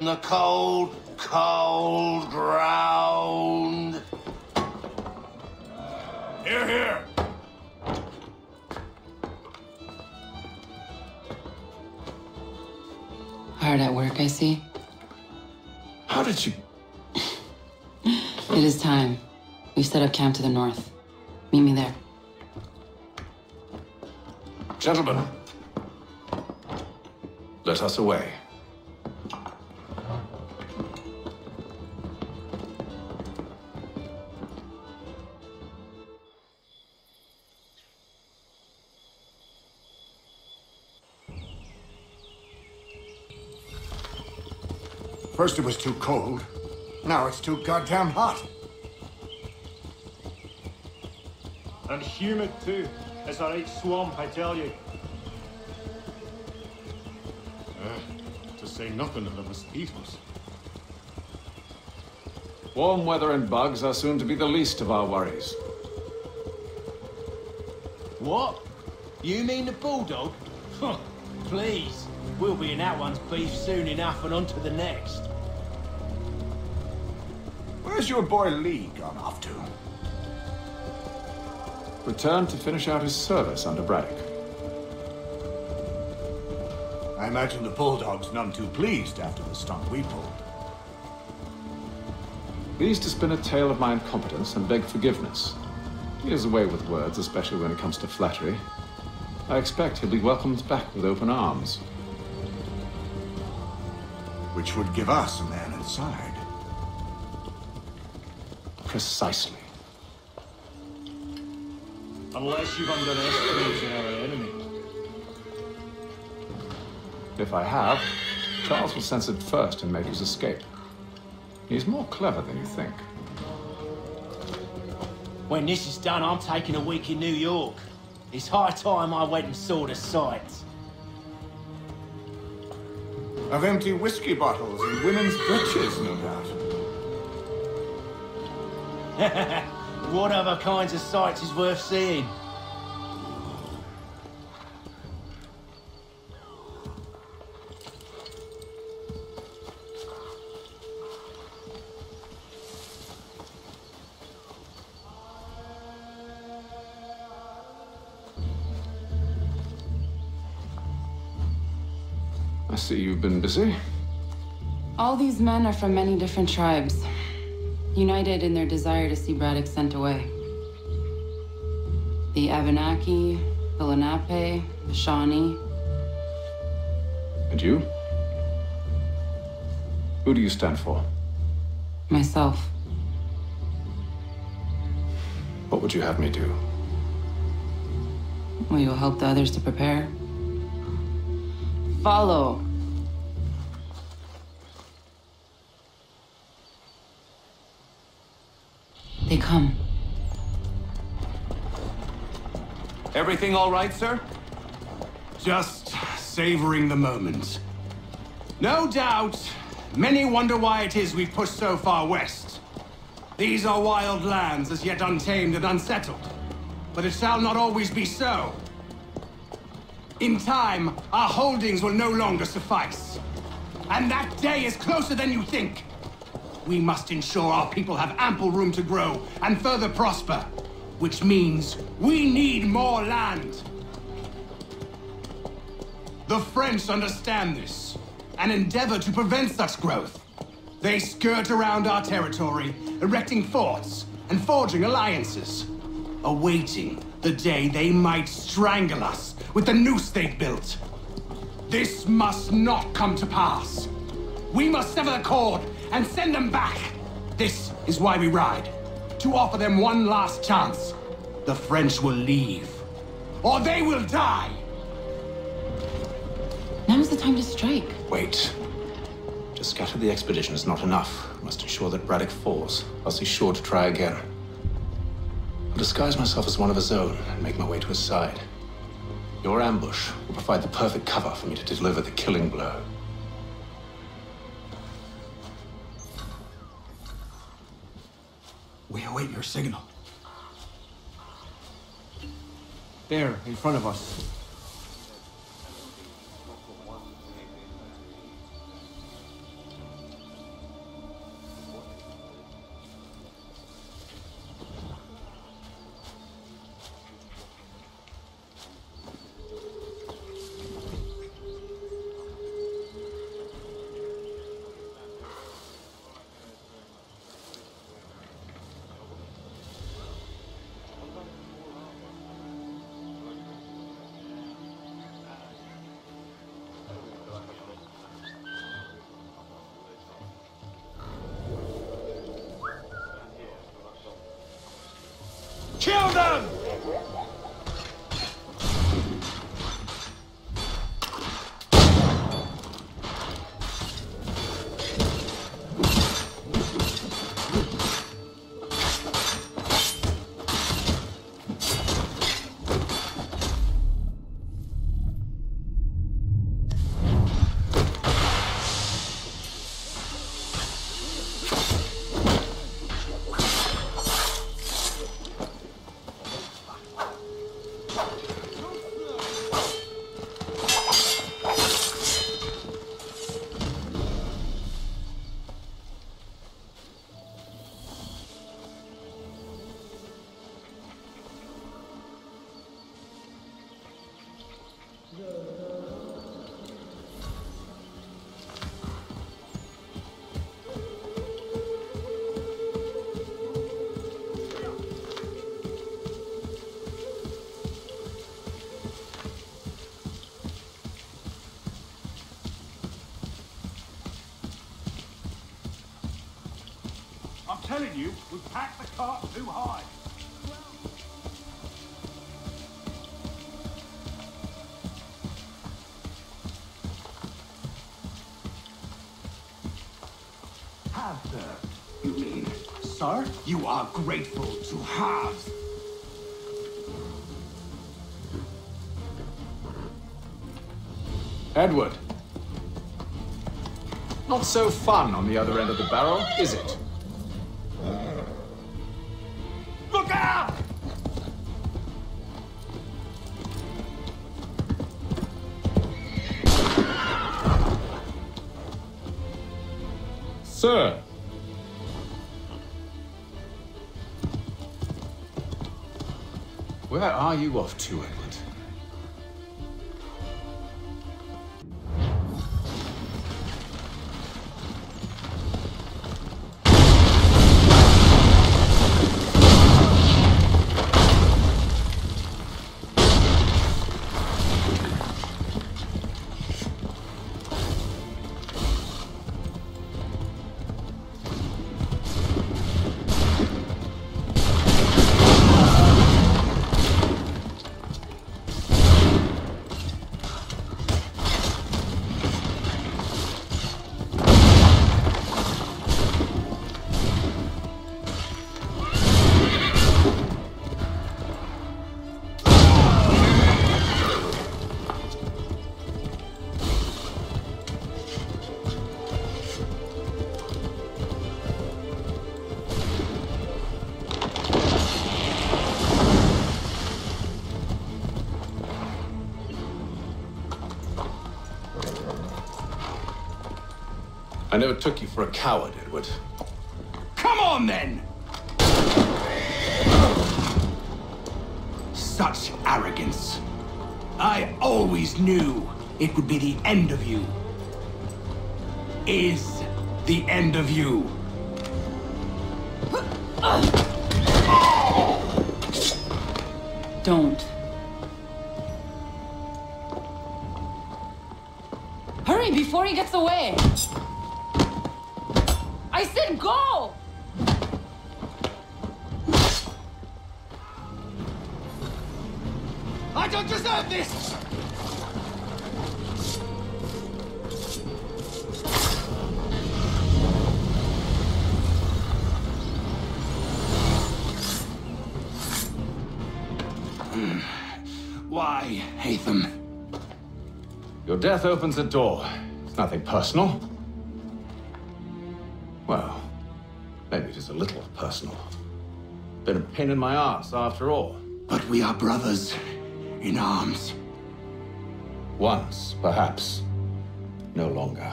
in the cold, cold ground. Here, here. Hard at work, I see. How did you... It is time. We've set up camp to the north. Meet me there. Gentlemen, let us away. First it was too cold. Now it's too goddamn hot. And humid too. It's a right swamp, I tell you. Uh, to say nothing of the mosquitoes. Warm weather and bugs are soon to be the least of our worries. What? You mean the bulldog? Huh, Please. We'll be in that one's beef soon enough and on to the next. Where's your boy Lee gone off to? Returned to finish out his service under Braddock. I imagine the Bulldog's none too pleased after the stunt we pulled. Pleased to spin a tale of my incompetence and beg forgiveness. He has a way with words, especially when it comes to flattery. I expect he'll be welcomed back with open arms. Which would give us a man inside. Precisely. Unless you've underestimated our enemy. If I have, Charles will sense it first and make his escape. He's more clever than you think. When this is done, I'm taking a week in New York. It's high time I went and saw the sights. Of empty whiskey bottles and women's breeches, no doubt. What other kinds of sights is worth seeing? I see you've been busy. All these men are from many different tribes, united in their desire to see Braddock sent away. The Abenaki, the Lenape, the Shawnee. And you? Who do you stand for? Myself. What would you have me do? Will you help the others to prepare? Follow. They come. Everything all right, sir? Just savoring the moment. No doubt, many wonder why it is we've pushed so far west. These are wild lands as yet untamed and unsettled. But it shall not always be so. In time, our holdings will no longer suffice. And that day is closer than you think. We must ensure our people have ample room to grow and further prosper. Which means we need more land. The French understand this and endeavor to prevent such growth. They skirt around our territory, erecting forts and forging alliances, awaiting the day they might strangle us with the noose they've built. This must not come to pass. We must sever the cord and send them back. This is why we ride. To offer them one last chance. The French will leave. Or they will die! Now's the time to strike. Wait. To scatter the expedition is not enough. We must ensure that Braddock falls, else he's sure to try again. I'll disguise myself as one of his own and make my way to his side. Your ambush will provide the perfect cover for me to deliver the killing blow. We await your signal. There, in front of us. Packed the cart too high. Have the, you mean? Sir, you are grateful to have. Edward. Not so fun on the other end of the barrel, is it? Sir. Where are you off to, Edward? I never took you for a coward, Edward. Come on, then! Such arrogance. I always knew it would be the end of you. Is the end of you. Don't. Hurry before he gets away! I said go! I don't deserve this! Hmm. Why, Haytham? Your death opens a door. It's nothing personal. Been a pain in my ass, after all. But we are brothers in arms. Once, perhaps. No longer.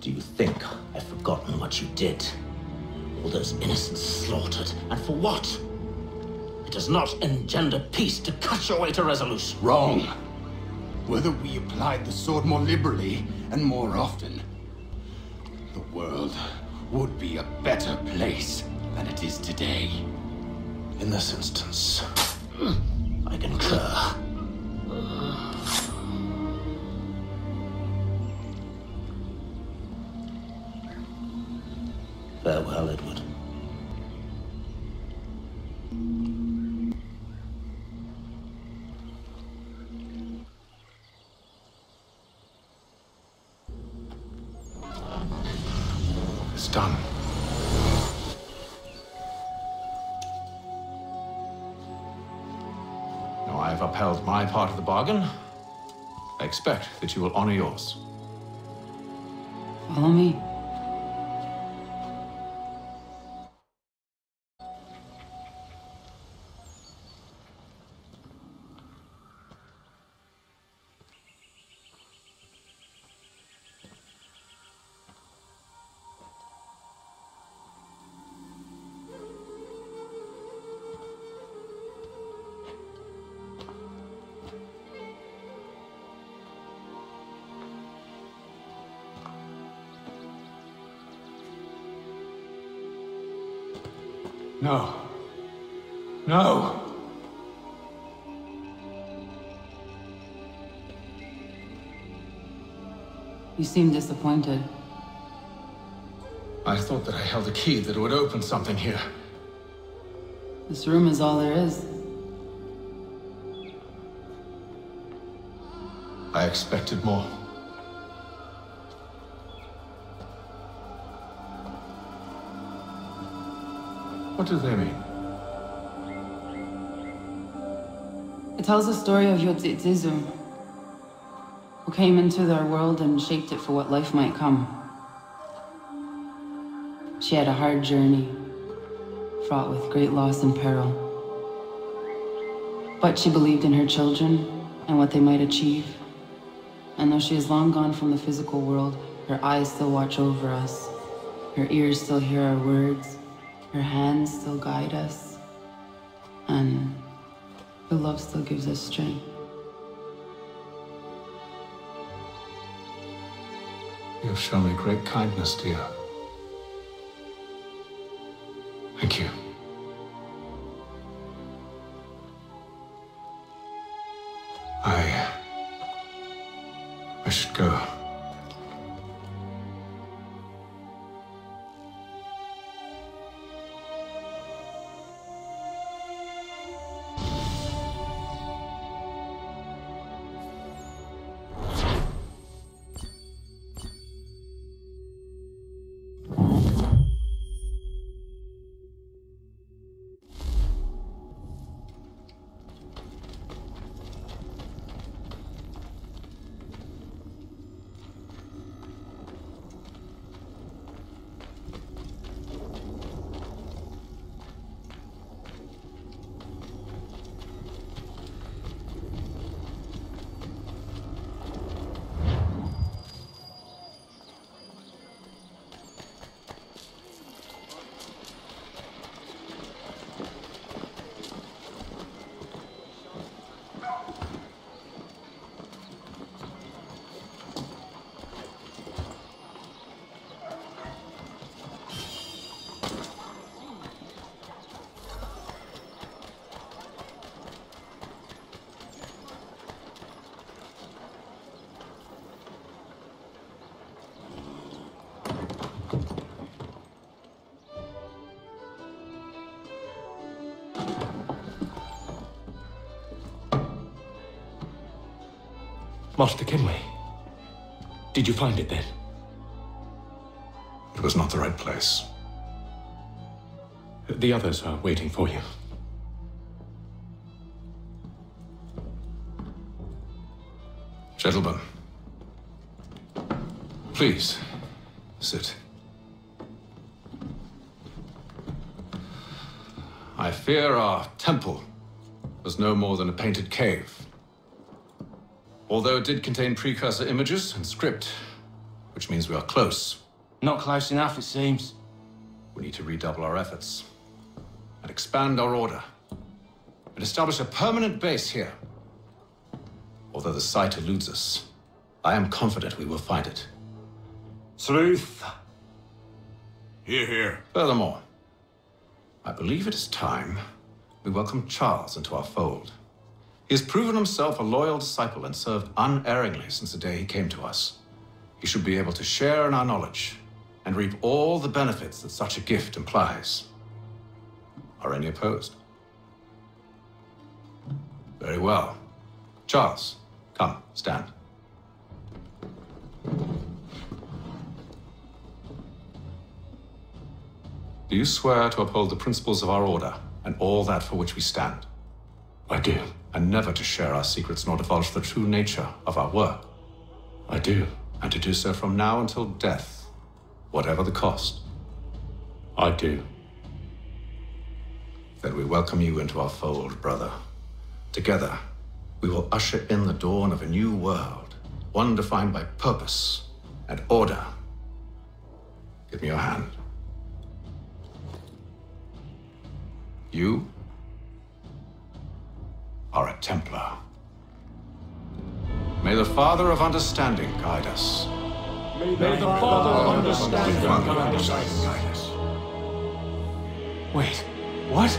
Do you think I've forgotten what you did? All those innocents slaughtered, and for what? It does not engender peace to cut your way to resolution. Wrong. Whether we applied the sword more liberally and more often, the world would be a better place than it is today. In this instance, I concur. Farewell, Edward. Part of the bargain. I expect that you will honor yours. Follow me. No. No! You seem disappointed. I thought that I held a key that would open something here. This room is all there is. I expected more. What do they mean? It tells the story of Yotzitzizu, who came into their world and shaped it for what life might come. She had a hard journey, fraught with great loss and peril. But she believed in her children and what they might achieve. And though she is long gone from the physical world, her eyes still watch over us. Her ears still hear our words. Her hands still guide us. And her love still gives us strength. You have shown me great kindness, dear. Master Kenway. Did you find it then? It was not the right place. The others are waiting for you. Gentlemen. Please, sit. I fear our temple was no more than a painted cave. Although it did contain precursor images and script, which means we are close. Not close enough, it seems. We need to redouble our efforts and expand our order and establish a permanent base here. Although the site eludes us, I am confident we will find it. Truth. Here, here. Furthermore, I believe it is time we welcome Charles into our fold. He has proven himself a loyal disciple and served unerringly since the day he came to us. He should be able to share in our knowledge and reap all the benefits that such a gift implies. Are any opposed? Very well. Charles, come, stand. Do you swear to uphold the principles of our order and all that for which we stand? I do. And never to share our secrets nor divulge the true nature of our work? I do. And to do so from now until death, whatever the cost? I do. Then we welcome you into our fold, brother. Together, we will usher in the dawn of a new world, one defined by purpose and order. Give me your hand. You are a Templar. May the Father of Understanding guide us. May the Father of Understanding guide us. Wait. What?